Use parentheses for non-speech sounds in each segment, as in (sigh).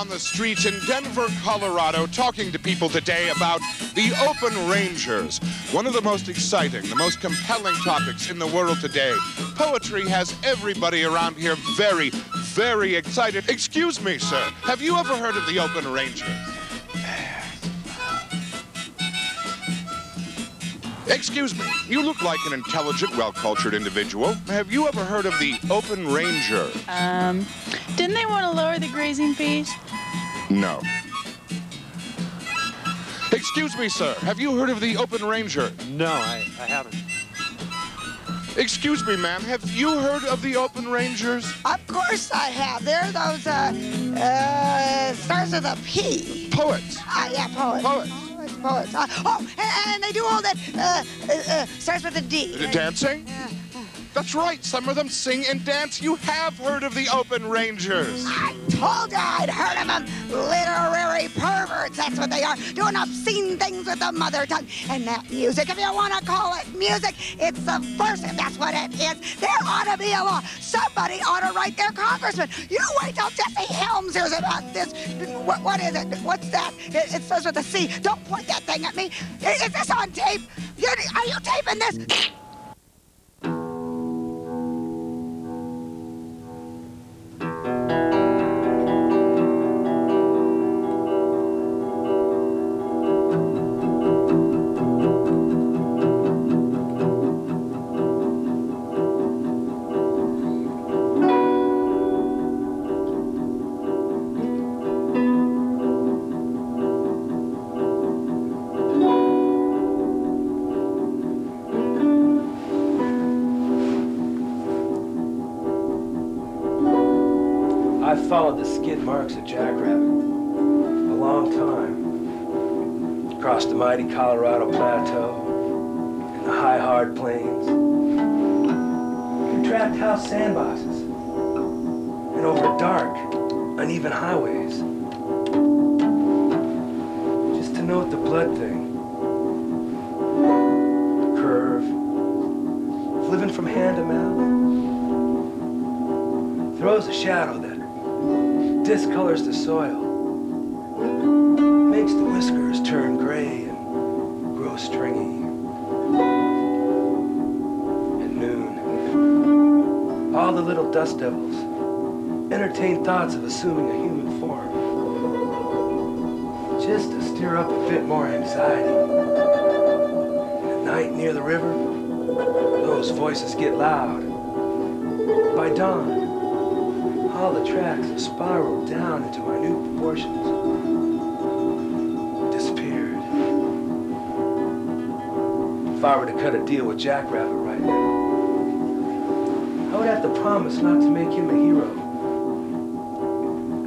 on the streets in Denver, Colorado, talking to people today about the Open Rangers. One of the most exciting, the most compelling topics in the world today. Poetry has everybody around here very, very excited. Excuse me, sir. Have you ever heard of the Open Rangers? Excuse me, you look like an intelligent, well-cultured individual. Have you ever heard of the Open Ranger? Um, didn't they want to lower the grazing fees? No. Excuse me, sir. Have you heard of the Open Ranger? No, I, I haven't. Excuse me, ma'am. Have you heard of the Open Rangers? Of course I have. They're those, uh, uh, starts with a P. Poets. Ah, yeah, poets. Poets. Poets, poets. Uh, oh, and, and they do all that, uh, uh, uh, starts with a D. Uh, Dancing? Yeah. That's right. Some of them sing and dance. You have heard of the Open Rangers. I you I'd heard of them. Literary perverts, that's what they are. Doing obscene things with the mother tongue. And that music, if you want to call it music, it's subversive. That's what it is. There ought to be a law. Somebody ought to write their congressman. You wait till Jesse Helms hears about this. What, what is it? What's that? It, it starts with a C. Don't point that thing at me. Is, is this on tape? You, are you taping this? Marks of Jackrabbit a long time. Across the mighty Colorado Plateau and the high, hard plains. Through tracked house sandboxes and over dark, uneven highways. Just to note the blood thing. The curve. Living from hand to mouth throws a shadow that discolors the soil, makes the whiskers turn gray and grow stringy. At noon, all the little dust devils entertain thoughts of assuming a human form, just to stir up a bit more anxiety. At night near the river, those voices get loud. By dawn, all the tracks spiraled down into minute proportions. Disappeared. If I were to cut a deal with Jackrabbit right now, I would have to promise not to make him a hero.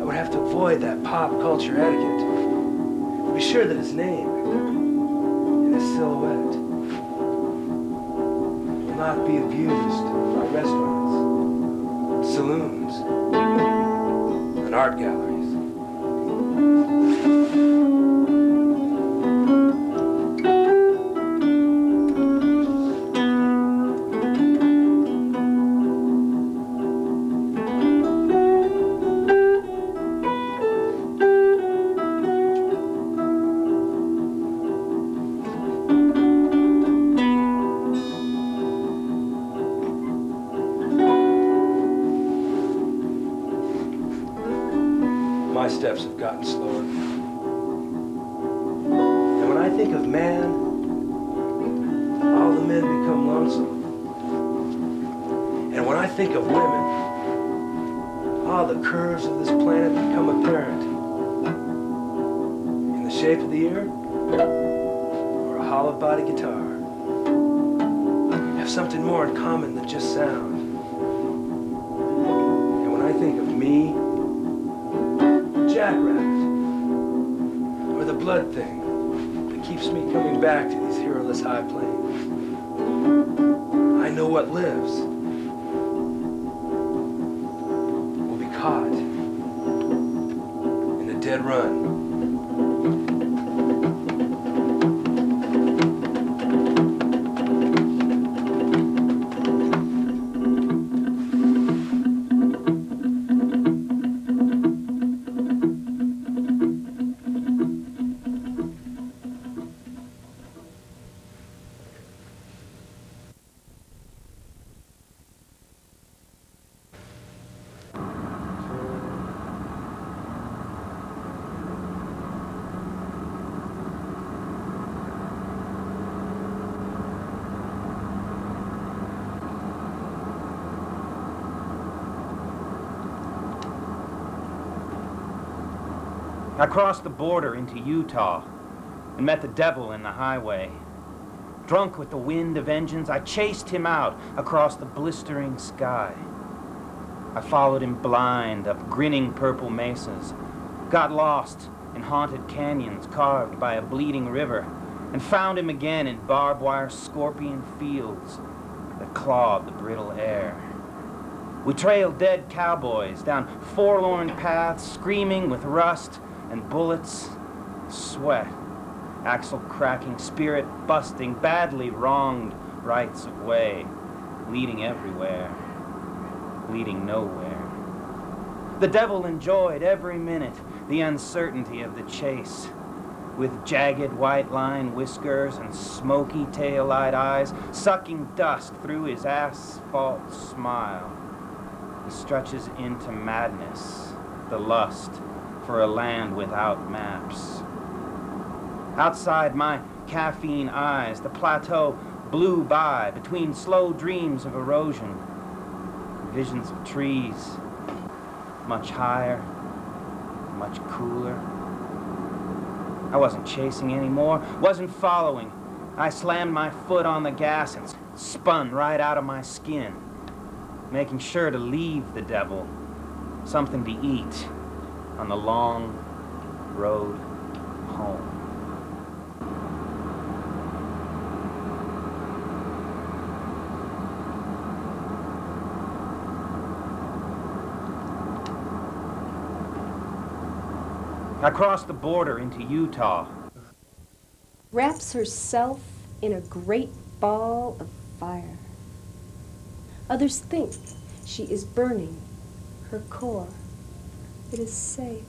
I would have to avoid that pop culture etiquette. Be sure that his name and his silhouette will not be abused by restaurants, saloons, and art galleries. Curves of this planet become apparent. In the shape of the ear, or a hollow body guitar. Have something more in common than just sound. And when I think of me, jackrabbit, or the blood thing that keeps me coming back to these heroless high plains. I know what lives dead run. I crossed the border into Utah and met the devil in the highway. Drunk with the wind of engines, I chased him out across the blistering sky. I followed him blind up grinning purple mesas, got lost in haunted canyons carved by a bleeding river, and found him again in barbed wire scorpion fields that clawed the brittle air. We trailed dead cowboys down forlorn paths, screaming with rust and bullets, sweat, axle cracking, spirit busting, badly wronged rights of way, leading everywhere, leading nowhere. The devil enjoyed every minute the uncertainty of the chase. With jagged white line whiskers and smoky tail-light eyes, sucking dust through his asphalt smile, he stretches into madness, the lust for a land without maps. Outside my caffeine eyes, the plateau blew by between slow dreams of erosion, visions of trees, much higher, much cooler. I wasn't chasing anymore, wasn't following. I slammed my foot on the gas and spun right out of my skin, making sure to leave the devil something to eat on the long road home. I crossed the border into Utah. Wraps herself in a great ball of fire. Others think she is burning her core. It is safe.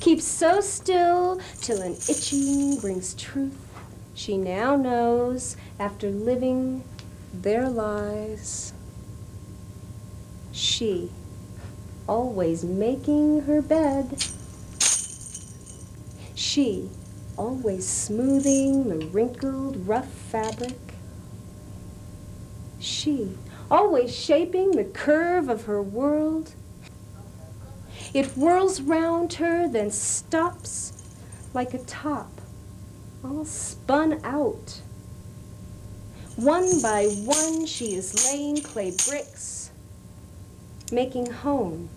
Keeps so still till an itching brings truth. She now knows after living their lies. She, always making her bed. She, always smoothing the wrinkled, rough fabric. She, always shaping the curve of her world. It whirls round her, then stops like a top, all spun out. One by one, she is laying clay bricks, making home,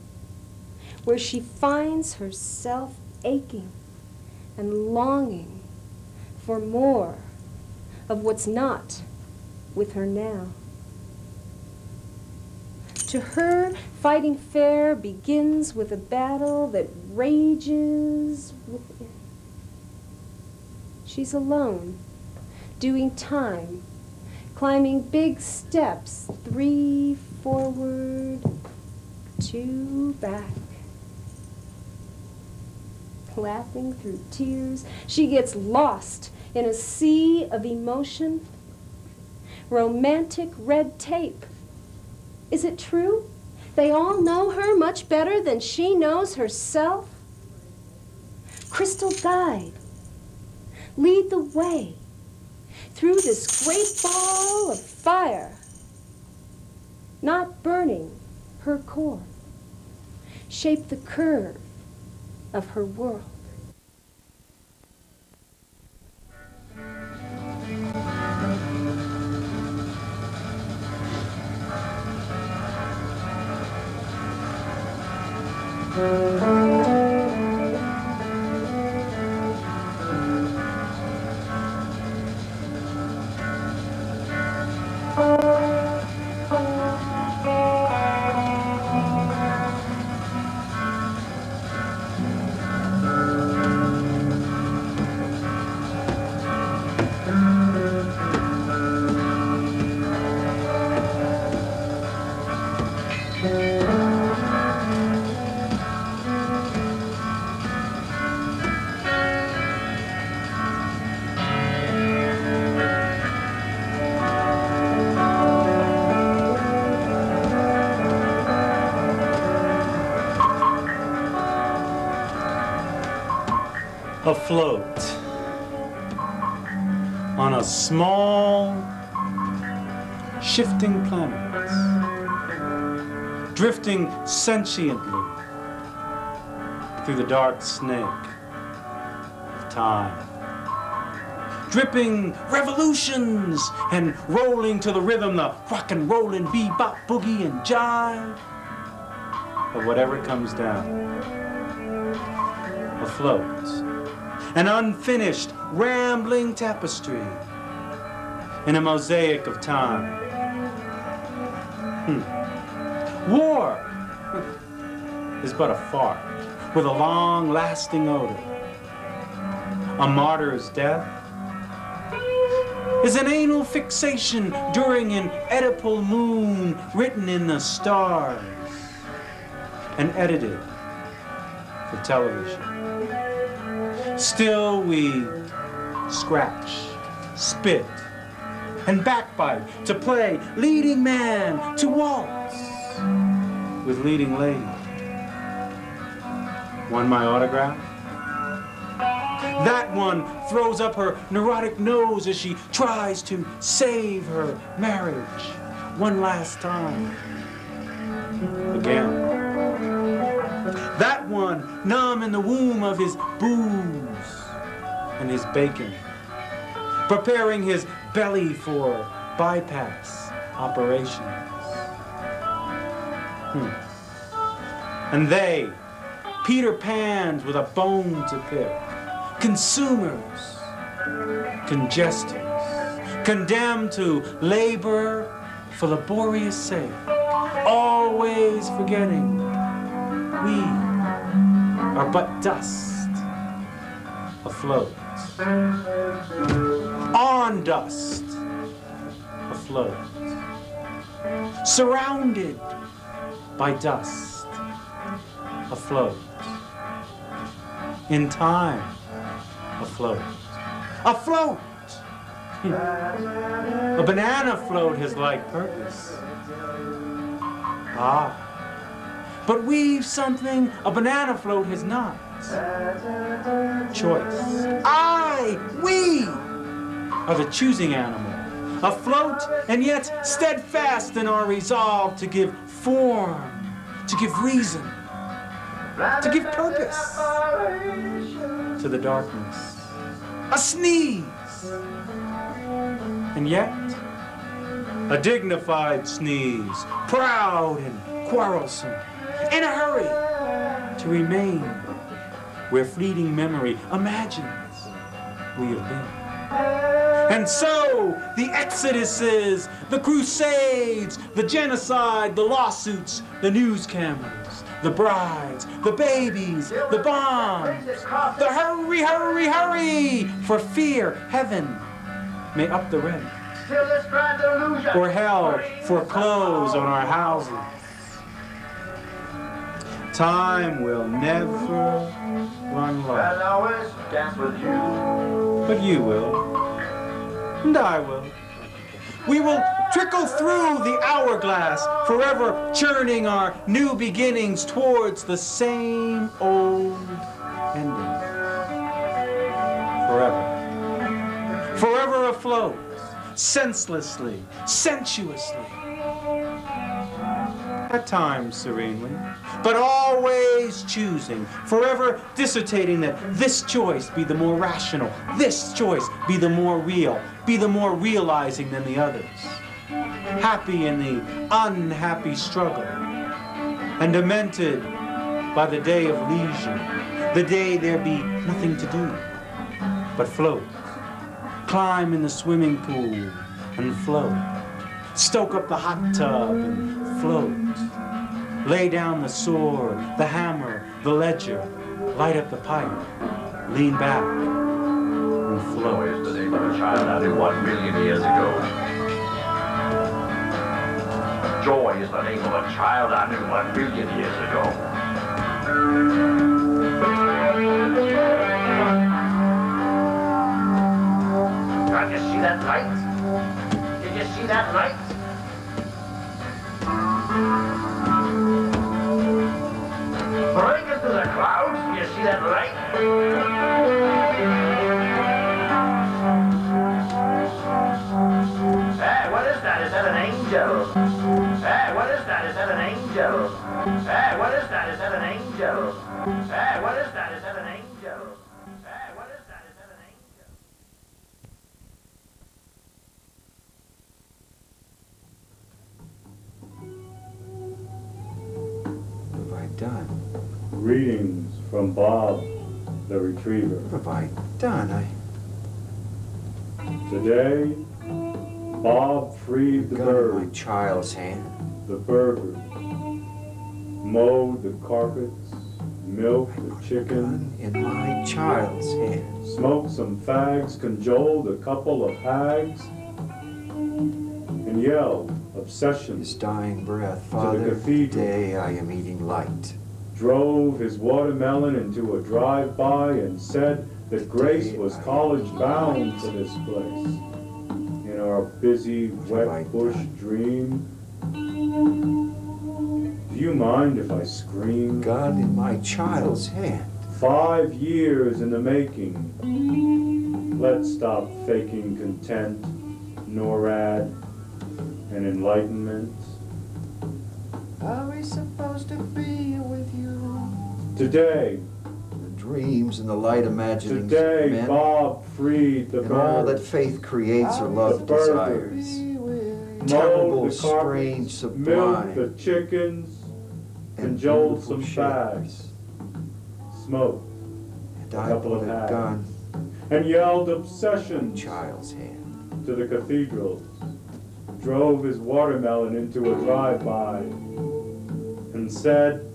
where she finds herself aching and longing for more of what's not with her now. To her, fighting fair begins with a battle that rages within. She's alone, doing time, climbing big steps, three forward, two back. Laughing through tears, she gets lost in a sea of emotion. Romantic red tape is it true? They all know her much better than she knows herself? Crystal guide, lead the way through this great ball of fire, not burning her core. Shape the curve of her world. Afloat on a small, shifting planet, drifting sentiently, through the dark snake of time. Dripping revolutions and rolling to the rhythm, the rock and rollin' bebop, boogie, and jive of whatever comes down. Afloat. An unfinished, rambling tapestry in a mosaic of time. Hmm. War (laughs) is but a fart with a long lasting odor. A martyr's death is an anal fixation during an Oedipal moon written in the stars and edited for television. Still, we scratch, spit, and backbite to play leading man to waltz with leading lady. Want my autograph? That one throws up her neurotic nose as she tries to save her marriage one last time. Again. That one numb in the womb of his booze and his bacon, preparing his belly for bypass operations. Hmm. And they, Peter Pans with a bone to pick, consumers, congesters, condemned to labor for laborious sake, always forgetting we are but dust afloat. On dust afloat. Surrounded by dust afloat. In time afloat. Afloat! A banana float has like purpose. Ah. But we've something a banana float has not. Choice. I, we, are the choosing animal. Afloat and yet steadfast in our resolve to give form, to give reason, to give purpose to the darkness. A sneeze. And yet, a dignified sneeze, proud and quarrelsome, in a hurry to remain where fleeting memory imagines we have been. And so, the exoduses, the crusades, the genocide, the lawsuits, the news cameras, the brides, the babies, the bombs, the hurry, hurry, hurry, for fear heaven may up the rent, or hell foreclose on our houses. Time will never run low. But you will, and I will. We will trickle through the hourglass, forever churning our new beginnings towards the same old ending. Forever. Forever afloat, senselessly, sensuously. At times serenely, but always choosing, forever dissertating that this choice be the more rational, this choice be the more real, be the more realizing than the others. Happy in the unhappy struggle, and demented by the day of leisure, the day there be nothing to do but float, climb in the swimming pool and float, stoke up the hot tub and float. Lay down the sword, the hammer, the ledger, light up the pipe, lean back, and float. The name of a child I knew one million years ago. Joy is the name of a child I knew one million years ago. Can you see that light? Can you see that light? Breaking through the clouds, you see that light? Hey, what is that? Is that an angel? Hey, what is is that? Is that an angel? Hey, what is that? Is that an angel? Hey, what is that? Is that an angel? Done? Greetings from Bob, the retriever. What have I done? I Today, Bob freed the in my child's hand. the burgers, mowed the carpets, milked the chickens, Gun in my child's hand. smoked some fags, cajoled a couple of hags, and yelled obsessions, His dying breath, Father, today I am eating light. drove his watermelon into a drive-by and said that Grace was college bound for this place. In our busy, What have I wet bush dream. Do you mind if I scream? God in my child's hand. Five years in the making. Let's stop faking content, NORAD, and enlightenment. Are we supposed to be with you? Today, The dreams and the light imaginings today, of men, Bob freed the and all that faith creates or love desires. mowed Terrible, the strange, carpets, milked the sublime, chickens, and cajoled beautiful some shapes. fags, smoked, And a I couple of a hags. gun and yelled obsession. child's hand. to the cathedrals, drove his watermelon into a drive-by, and said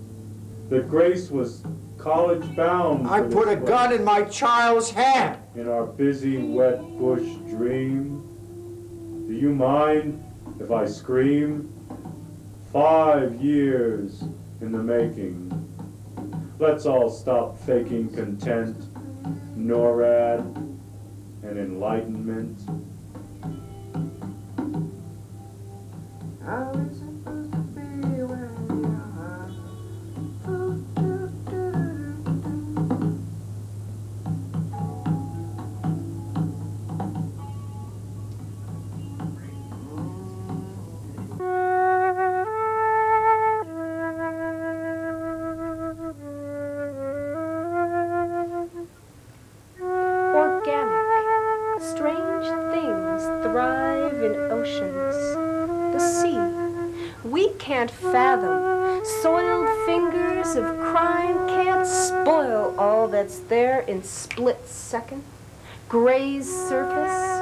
that Grace was college bound. I put a place. gun in my child's hand. in our busy, wet bush dream. Do you mind if I scream? Five years in the making. Let's all stop faking content, NORAD, and enlightenment. Organic. Second. Gray's surface.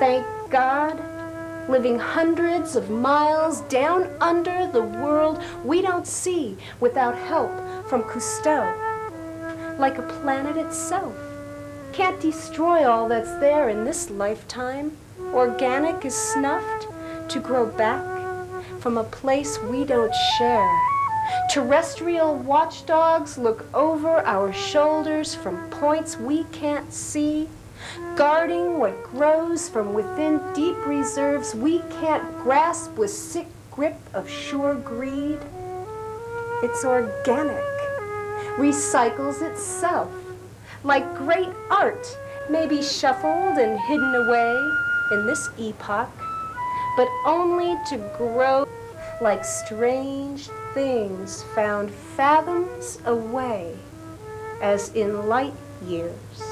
Thank God. Living hundreds of miles down under the world we don't see without help from Cousteau. Like a planet itself can't destroy all that's there in this lifetime. Organic is snuffed to grow back from a place we don't share. Terrestrial watchdogs look over our shoulders from points we can't see, guarding what grows from within deep reserves we can't grasp with sick grip of sure greed. It's organic, recycles itself like great art may be shuffled and hidden away in this epoch, but only to grow like strange things found fathoms away, as in light years,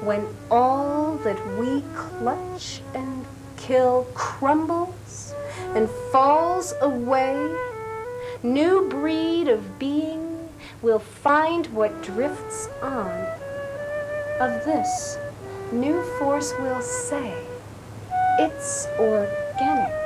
when all that we clutch and kill crumbles and falls away, new breed of being will find what drifts on. Of this, new force will say, it's organic.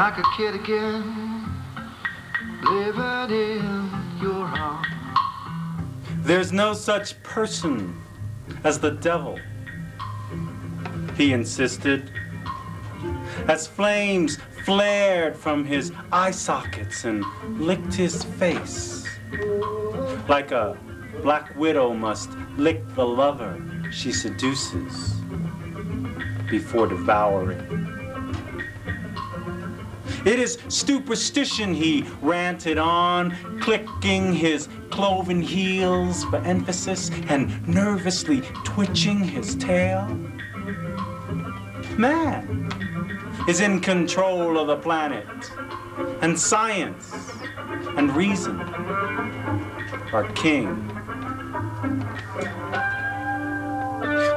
Like a kid again, living in your arms. There's no such person as the devil, he insisted. As flames flared from his eye sockets and licked his face, like a black widow must lick the lover she seduces before devouring. It is superstition, he ranted on, clicking his cloven heels for emphasis and nervously twitching his tail. Man is in control of the planet, and science and reason are king.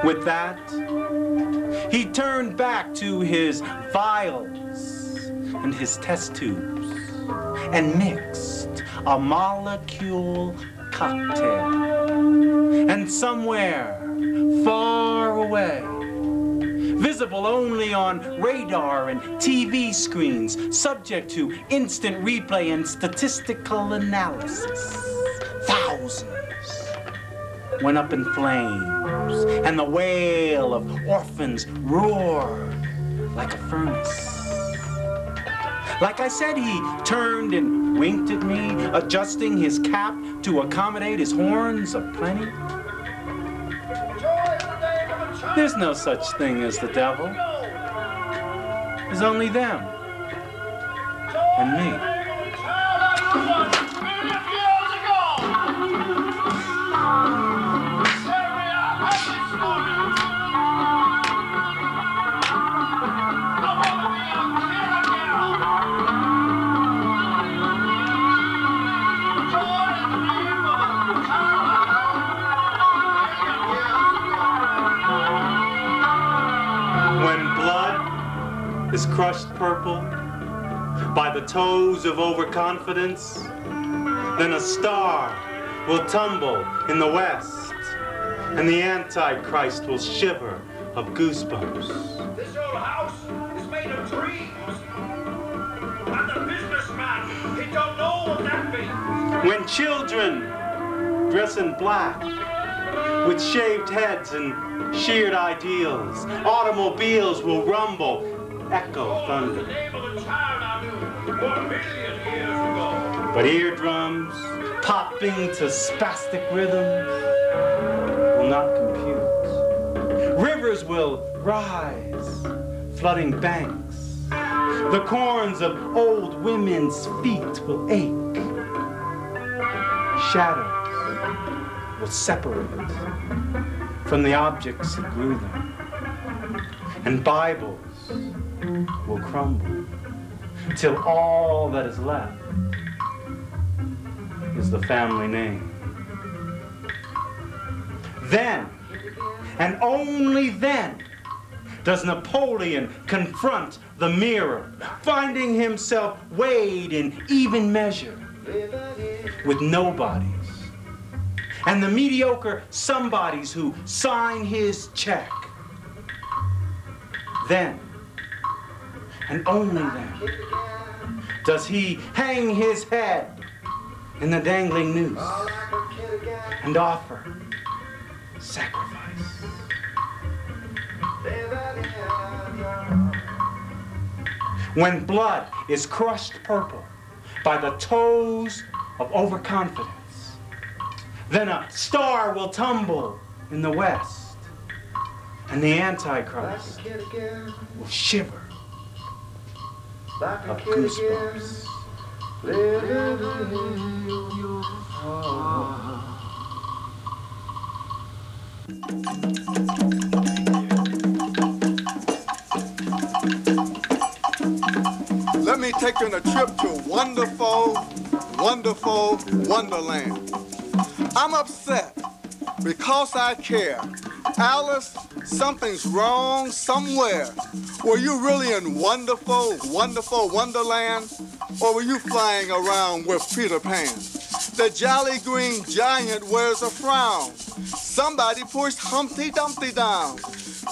With that, he turned back to his vials and his test tubes and mixed a molecule cocktail. And somewhere far away, visible only on radar and TV screens, subject to instant replay and statistical analysis, thousands went up in flames, and the wail of orphans roared like a furnace. Like I said, he turned and winked at me, adjusting his cap to accommodate his horns of plenty. There's no such thing as the devil. There's only them and me. Is crushed purple by the toes of overconfidence, then a star will tumble in the west, and the Antichrist will shiver of goosebumps. This old house is made of dreams. And the businessman, he don't know what that means. When children dress in black with shaved heads and sheared ideals, automobiles will rumble, echo thunder. Name of the town I knew one million years ago. But eardrums popping to spastic rhythms will not compute. Rivers will rise, flooding banks. The corns of old women's feet will ache. Shadows will separate from the objects that grew them. And Bibles will crumble till all that is left is the family name. Then, and only then, does Napoleon confront the mirror, finding himself weighed in even measure with nobodies and the mediocre somebodies who sign his check. Then, and only then, does he hang his head in the dangling noose and offer sacrifice. When blood is crushed purple by the toes of overconfidence, then a star will tumble in the west, and the Antichrist will shiver of goosebumps. Let me take you on a trip to wonderful, wonderful Wonderland. I'm upset because I care. Alice, something's wrong somewhere. Were you really in wonderful, wonderful Wonderland? Or were you flying around with Peter Pan? The jolly green giant wears a frown. Somebody pushed Humpty Dumpty down.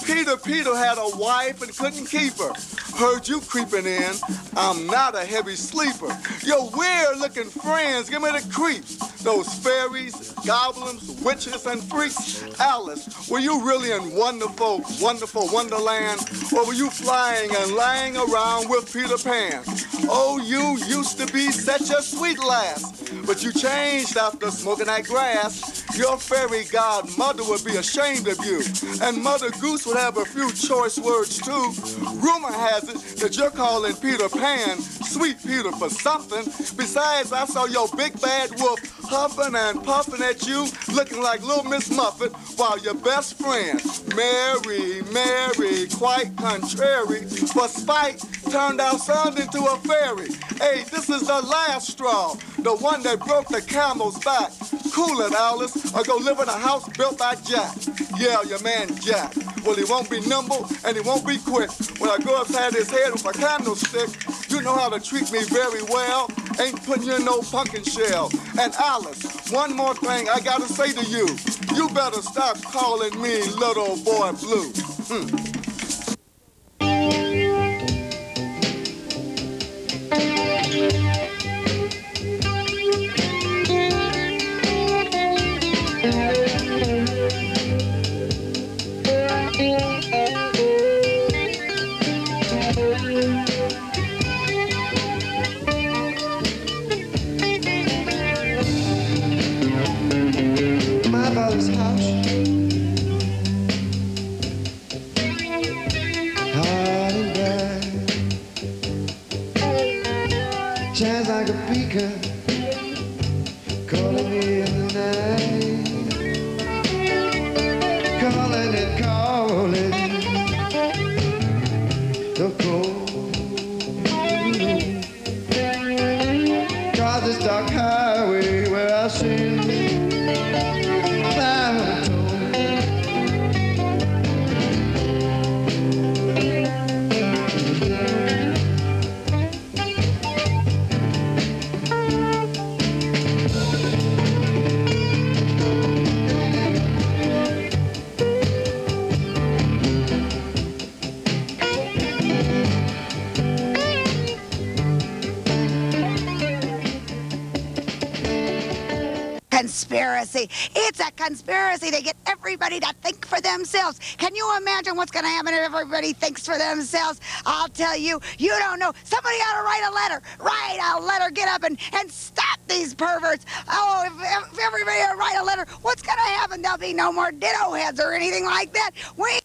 Peter Peter had a wife and couldn't keep her. Heard you creeping in. I'm not a heavy sleeper. Your weird looking friends give me the creeps. Those fairies, goblins, witches, and freaks. Alice, were you really in wonderful, wonderful Wonderland? Or were you flying and lying around with Peter Pan? Oh, you used to be such a sweet lass. But you changed after smoking that grass. Your fairy godmother would be ashamed of you. And Mother Goose would have a few choice words too. Rumor has it that you're calling Peter Pan Sweet Peter for something. Besides, I saw your big bad wolf huffing and puffing at you, looking like little Miss Muffet, while your best friend, Mary, Mary, quite contrary, for spite, turned our son into a fairy. Hey, this is the last straw, the one that broke the camel's back. Cool it, Alice, or go live in a house built by Jack. Yeah, your man Jack. Well, he won't be nimble and he won't be quick. When I go upside his head with a candlestick, you know how to treat me very well. Ain't putting you in no pumpkin shell. And Alice, one more thing I gotta say to you. You better stop calling me little boy blue. Hmm. my Conspiracy. It's a conspiracy to get everybody to think for themselves. Can you imagine what's going to happen if everybody thinks for themselves? I'll tell you, you don't know. Somebody ought to write a letter. Write a letter. Get up and, and stop these perverts. Oh, if, if everybody write a letter, what's going to happen? There'll be no more ditto heads or anything like that. We